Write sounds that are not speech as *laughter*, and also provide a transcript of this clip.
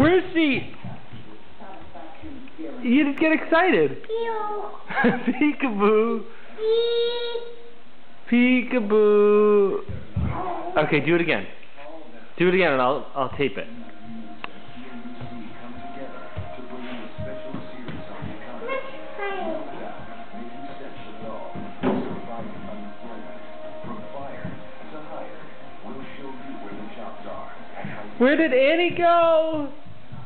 Where's she? You just get excited. Peekaboo. *laughs* Peekaboo. Okay, do it again. Do it again and I'll I'll tape it. Where did Annie go?